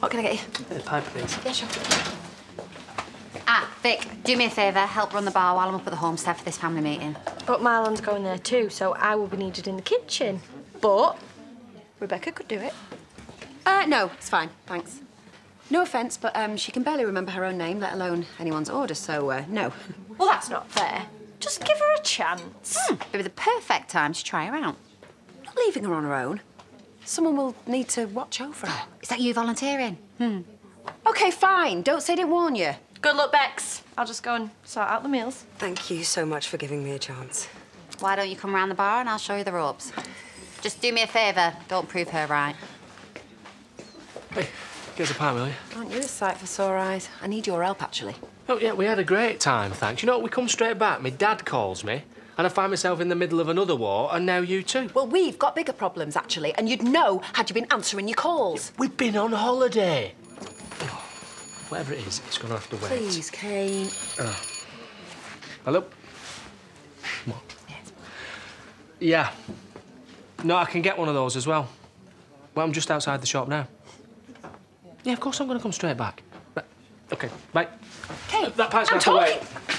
What can I get you? Bit of pipe, please. Yeah, sure. Ah, Vic, do me a favour. Help run the bar while I'm up at the homestead for this family meeting. But Marlon's going there too, so I will be needed in the kitchen. But Rebecca could do it. Uh, no, it's fine, thanks. No offence, but um, she can barely remember her own name, let alone anyone's order, so uh, no. Well, that's not fair. Just give her a chance. Hmm, it'd be the perfect time to try her out. Not leaving her on her own. Someone will need to watch over her. Is that you volunteering? Hmm. OK, fine. Don't say I didn't warn you. Good luck, Bex. I'll just go and sort out the meals. Thank you so much for giving me a chance. Why don't you come round the bar and I'll show you the ropes? Just do me a favour. Don't prove her right. Hey, give us a pint, will you? Aren't you a sight for sore eyes? I need your help, actually. Oh, yeah, we had a great time, thanks. You know, we come straight back. My dad calls me, and I find myself in the middle of another war, and now you too. Well, we've got bigger problems, actually, and you'd know had you been answering your calls. We've been on holiday. Whatever it is, it's going to have to wait. Please, Cain. Ah. Hello? Come on. Yeah. No, I can get one of those as well. Well, I'm just outside the shop now. Yeah, of course I'm going to come straight back. Right. OK, bye. Cain, That pint's I'm going to